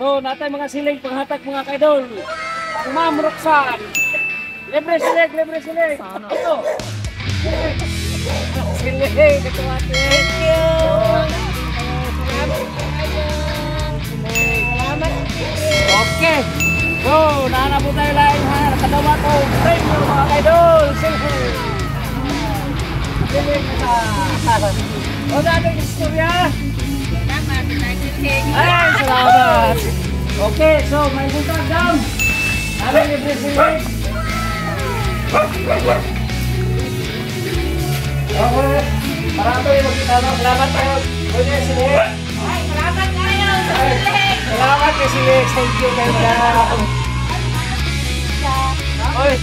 So, natay mga siling panghatak mga kaidol. Ang Ma'am Roxanne. Libre silig, libre silig. Ito. Silig, ito ate. Thank you. Okay. So, nahanap po tayo lain ha. Nakadawa ko. Thank you mga kaidol. Silig. Silig na. O, dating istorya. selamat. Oke, okay, so main putar jam. Ada di presiden. Oke, para tuh yang kita mau selamat tayo. Punya sini. Hai, selamat. Selamat ke sini. Thank you, Oi.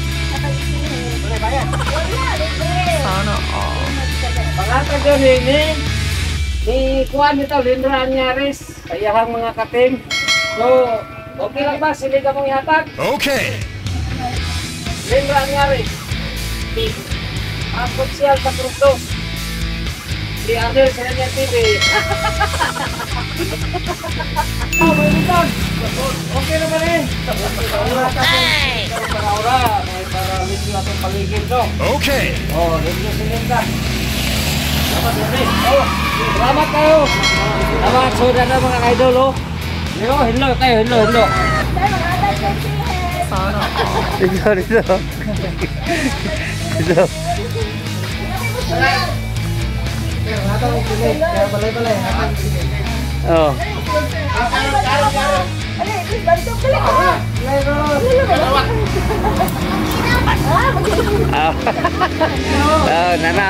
Boleh bayar? Boleh. Sana. Ini. Ni Kuan ito, Lindra Anyaris. Kayahang mga kating. So, okay lang ba? Silig ka mong ihatag? Okay. Lindra Anyaris. Ang sosyal sa Adel sa kanya TV. Oh, may. Okay naman eh. Hey! Para ora, may para libre atong paligid, no? Okay. Oh. Oh, salamat kayo. Salamat, soda na mga kaidol, oh. Hello, hello kayo, hello, hello. Sana Dito, dito. Dito. Oh. Ah. Oh, nana.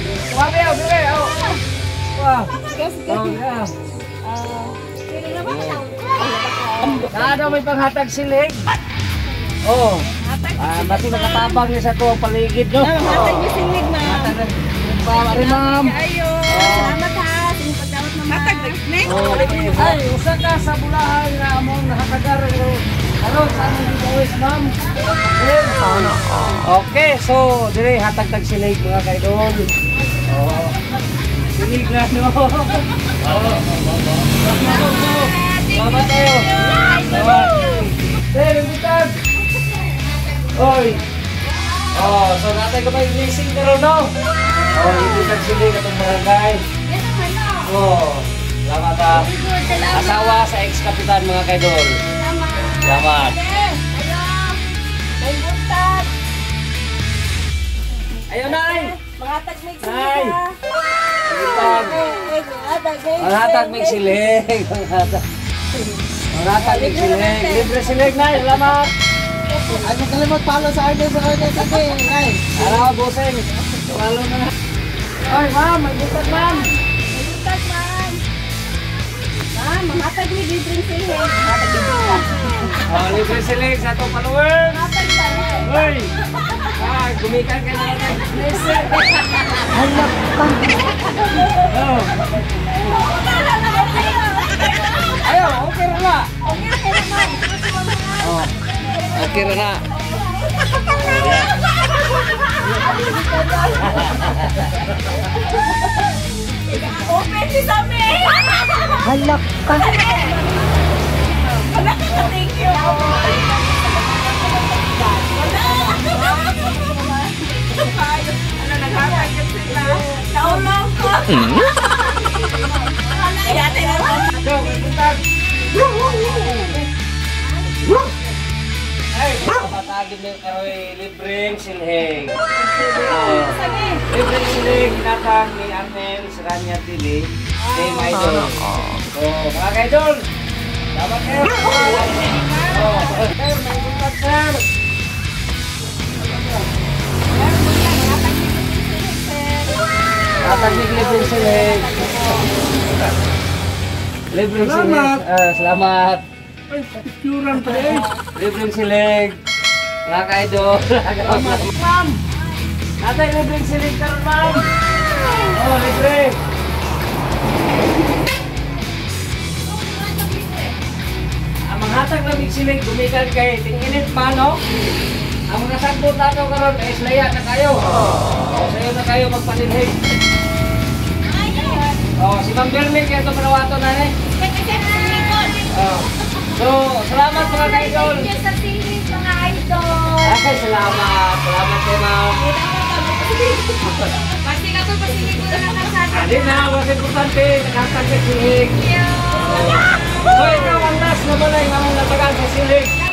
sir. Wabi, wabi, oh. Wah. Oh, yeah. Ano may panghatag silig? Oh. Ah, bati nakatabang niya sa to ang paligid, no? Hatag ma'am. Hatag na. Pawari, ma'am. Ayo. Salamat ha. Sige pagdawat naman. Hatag na. Oh, ay, usa ka sa bulahan na among nakatagar Aron sa among giveaways, ma'am. Sana. Okay, so dire hatag tag silig mga kaidol. Oh. Silig na no. Oh. Salamat tayo. Salamat. Sir, butag. Oy. Oh, so natay ka ba blessing pero no? Oh, hindi tag silig atong barangay. Oh, salamat ha. Asawa sa ex-kapitan mga kaidol. Salamat. Ayun, Nay! Mangatag may Nay! sinig ha. Butag. Mangatag may silig. Mangatag may silig. Libre silig, Nay. Salamat. Ay, huwag kalimot follow sa Arden sa Arden sa Arden. Ay. Araw, boseng. Talo na. Oy, ma'am. May butag, ma'am. Mengapa ini di kan oke Rena. Oke Rena. Open si Sami! Halak ka. Wala ka thank you. Ano, naghatag ka sila? Naulong ko. Yate na lang. Go. Ay, kapatagin din karoy libreng silheng. Oh. Libreng silheng binatang ni Arnel Seranya Tili si ah. My Idol. Ah. Oh, mga kaidol, dapat kayo. Ah. Oh, sir, may bukat, sir. Atas ni Libre Silik. Libre Selamat. Selamat. Selamat. Selamat. Tatay, libreng rin, ma'am. Oh, libre. Ang mga hatag na silig, gumikan kay tinginit pa, no? Ang mga sagbot nato karon ay slaya na kayo. Oh, sayo na kayo magpanilhig. Oh, si Ma'am Berlin kaya ito panawato na eh. Oh. So, salamat mga ka-idol. sa silig, mga idol. Ay, salamat. Salamat kay Ma'am. Pasti ka to, pasti ko na nakasada. Hindi na, mas importante, nakasag sa silig. So, ikaw ang last na balay nga mong natagal sa silig.